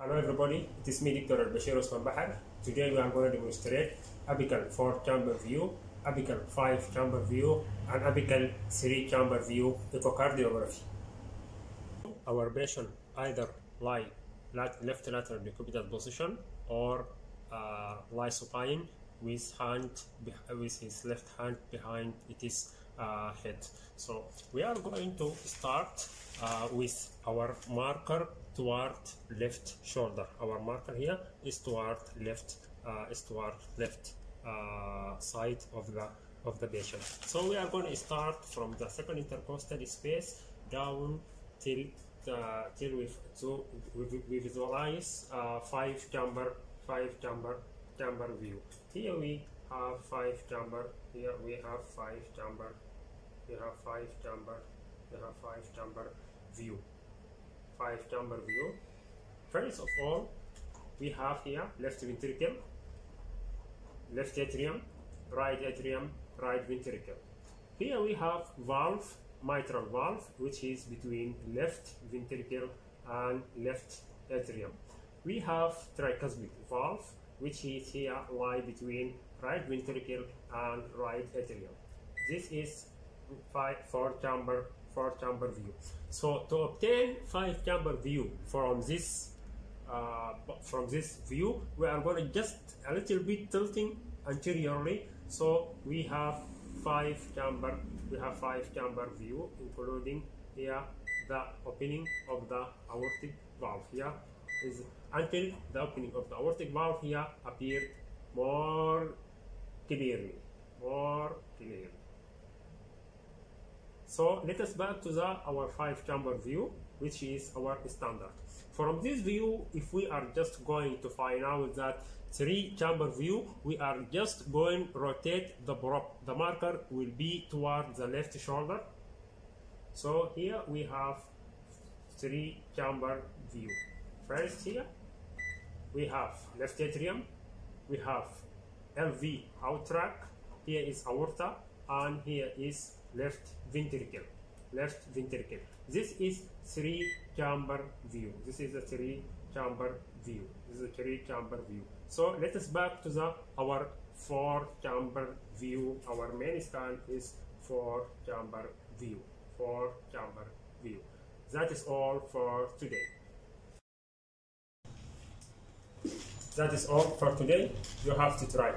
Hello everybody, it is me Dr. Bashir Osman Bahar. Today we are going to demonstrate apical 4 chamber view, apical 5 chamber view and apical 3 chamber view echocardiography. Our patient either lie left lateral decubital position or uh, lie supine with hand with his left hand behind his uh, head. So we are going to start uh, with our marker toward left shoulder. Our marker here is toward left uh, is toward left uh, side of the of the patient. So we are going to start from the second intercostal space down till the, till we so we, we visualize uh, five chamber five chamber chamber view. Here we have five chamber. Here we have five chamber. We have five chamber. We have five chamber view. Five chamber view. First of all, we have here left ventricle, left atrium, right atrium, right ventricle. Here we have valve, mitral valve, which is between left ventricle and left atrium. We have tricuspid valve, which is here lie between right ventricle and right atrium. This is five four chamber four chamber view. So to obtain five chamber view from this uh, from this view, we are going to just a little bit tilting anteriorly. So we have five chamber we have five chamber view, including here the opening of the aortic valve. Here is until the opening of the aortic valve here appeared more clearly, more. So let us back to the our five chamber view, which is our standard. From this view, if we are just going to find out that three chamber view, we are just going rotate the prop. The marker will be toward the left shoulder. So here we have three chamber view. First here, we have left atrium, we have LV out tract, here is aorta, and here is left ventricle left ventricle. This is three chamber view. This is a three chamber view. This is a three chamber view. So let us back to the our four chamber view. Our main scan is four chamber view. Four chamber view. That is all for today. That is all for today. You have to try